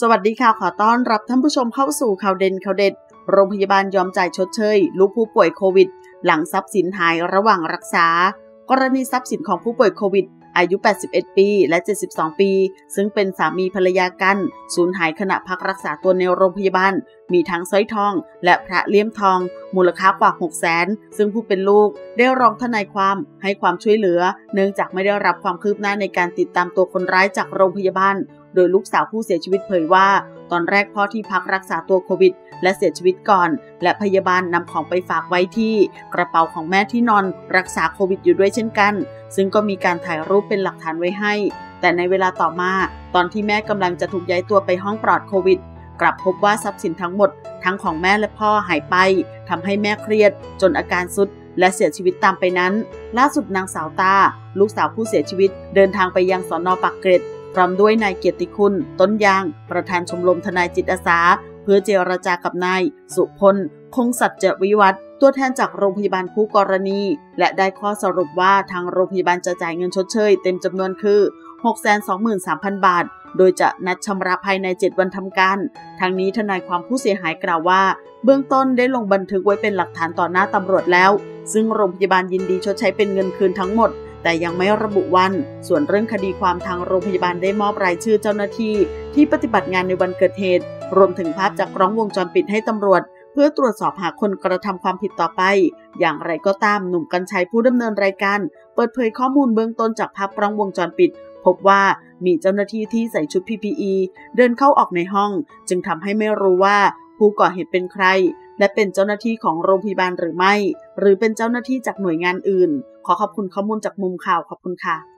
สวัสดีค่ะขอต้อนรับท่านผู้ชมเข้าสู่ข่าวเด่นข่าวเด็ด โรงพยาบาลยอมจ่ายชดเชย ลูกผู้ป่วยโควิด หลังทรัพย์สินหายระหว่างรักษา กรณีทรัพย์สินของผู้ป่วยโควิด อายุ 81 ปี และ 72 ปี ซึ่งเป็นสามีภรรยากันสูญหายขณะพักรักษาตัวในโรงพยาบาล มีทั้งสร้อยทอง และพระเลี่ยมทอง มูลค่ากว่า 6 0 0 0 0 0ซึ่งผู้เป็นลูกได้ร้องทนายความให้ความช่วยเหลือ เนื่องจากไม่ได้รับความคืบหน้าในการติดตามตัวคนร้ายจากโรงพยาบาล โดยลูกสาวผู้เสียชีวิตเผยว่า อนแรกพ่อที่พักรักษาตัวโควิด และเสียชีวิตก่อน และพยาบาลนำของไปฝากไว้ที่กระเป๋าของแม่ที่นอนรักษาโควิดอยู่ด้วยเช่นกัน ซึ่งก็มีการถ่ายรูปเป็นหลักฐานไว้ให้ แต่ในเวลาต่อมา ตอนที่แม่กำลังจะถูกย้ายตัวไปห้องปลอดโควิด กลับพบว่าทรัพย์สินทั้งหมด ทั้งของแม่และพ่อหายไปทำให้แม่เครียด จนอาการสุดและเสียชีวิตตามไปนั้น ล่าสุดนางสาวตา ลูกสาวผู้เสียชีวิต เดินทางไปยังสอนอปากเกร็ด พร้อมด้วยนายเกียรติคุณ ต้นยาง ประธานชมรมทนายจิตอาสา เพื่อเจรจากับนาย สุพล คงสัจจวิวัฒตัวแทนจากโรงพยาบาลคู่กรณี และได้ข้อสรุปว่าทางโรงพยาบาลจะจ่ายเงินชดเชยเต็มจำนวนคือ 623,000 บาท โดยจะนัดชำระภายใน 7 วันทำการ ทางนี้ทนายความผู้เสียหายกล่าวว่า เบื้องต้นได้ลงบันทึกไว้เป็นหลักฐานต่อหน้าตำรวจแล้ว ซึ่งโรงพยาบาลยินดีชดใช้เป็นเงินคืนทั้งหมด แต่ยังไม่ระบุวัน ส่วนเรื่องคดีความทางโรงพยาบาลได้มอบรายชื่อเจ้าหน้าที่ ที่ปฏิบัติงานในวันเกิดเหตุ รวมถึงภาพจากกล้องวงจรปิดให้ตำรวจ เพื่อตรวจสอบหาคนกระทำความผิดต่อไป อย่างไรก็ตามหนุ่มกัญชัยผู้ดำเนินรายการ เปิดเผยข้อมูลเบื้องต้นจากภาพกล้องวงจรปิด พบว่ามีเจ้าหน้าที่ที่ใส่ชุด PPE เดินเข้าออกในห้อง จึงทำให้ไม่รู้ว่าผู้ก่อเหตุเป็นใคร และเป็นเจ้าหน้าที่ของโรงพยาบาลหรือไม่ หรือเป็นเจ้าหน้าที่จากหน่วยงานอื่น ขอขอบคุณข้อมูลจากมุมข่าวขอบคุณค่ะ